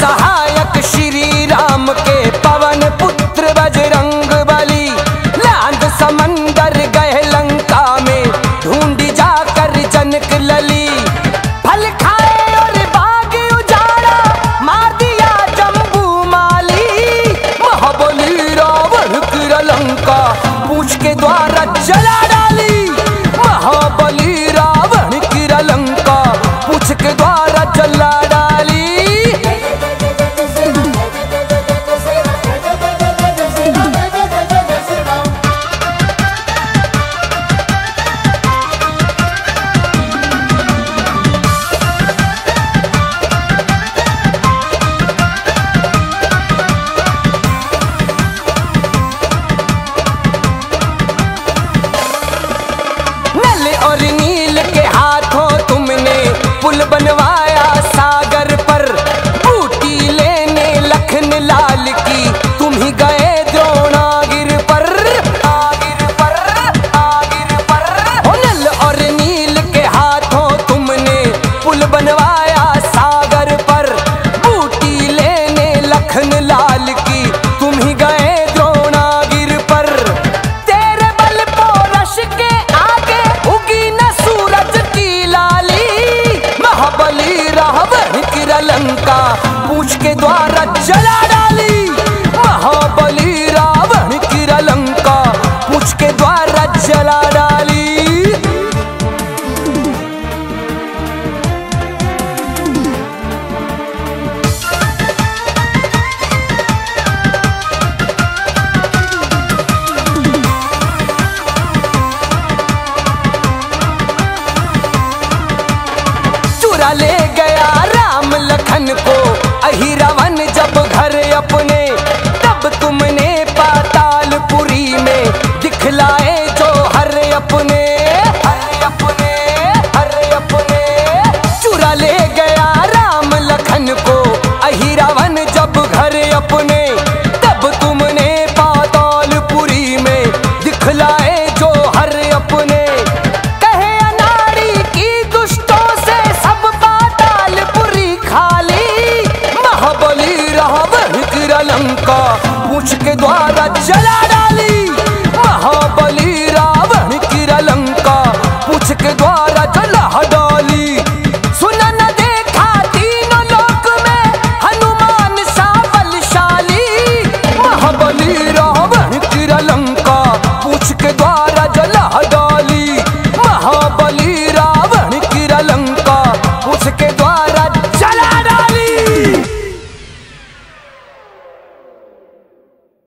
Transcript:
सहायक श्री राम के पवन पुत्र बजरंग बली। लांद Bueno, bueno. ले गया राम लखन को। के द्वार